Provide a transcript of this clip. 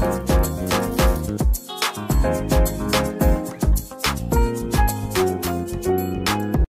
Bye.